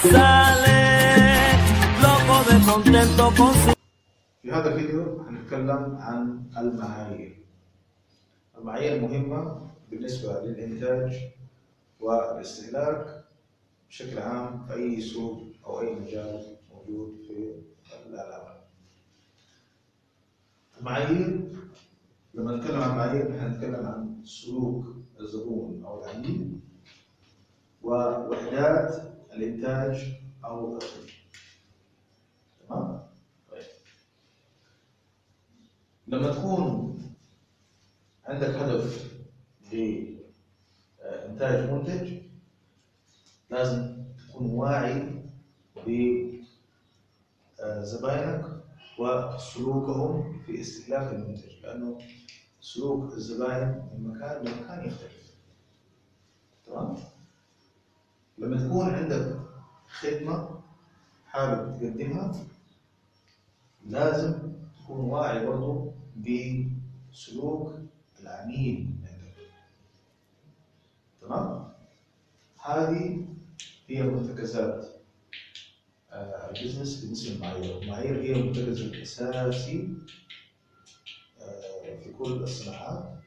Sale loco de contento con su في هذا الفيديو هنتكلم عن المعايير. المعايير مهمة بالنسبة للإنتاج والاستهلاك بشكل عام في أي سوق أو أي مجال موجود في العالم. المعايير لما نتكلم عن معايير هنتكلم عن سلوك الزبون أو العميل ووحدات الإنتاج أو الخدمة تمام؟ طيب لما تكون عندك هدف لإنتاج منتج لازم تكون واعي بزبائنك وسلوكهم في استهلاك المنتج لأنه سلوك الزبائن من مكان لمكان يختلف تمام؟ لما تكون عندك خدمة حابب تقدمها لازم تكون واعي برضو بسلوك العميل عندك. تمام؟ هذه هي مرتكزات البزنس بالنسبة للمعايير، المعايير هي المرتكز الأساسي آه، في كل الصناعات.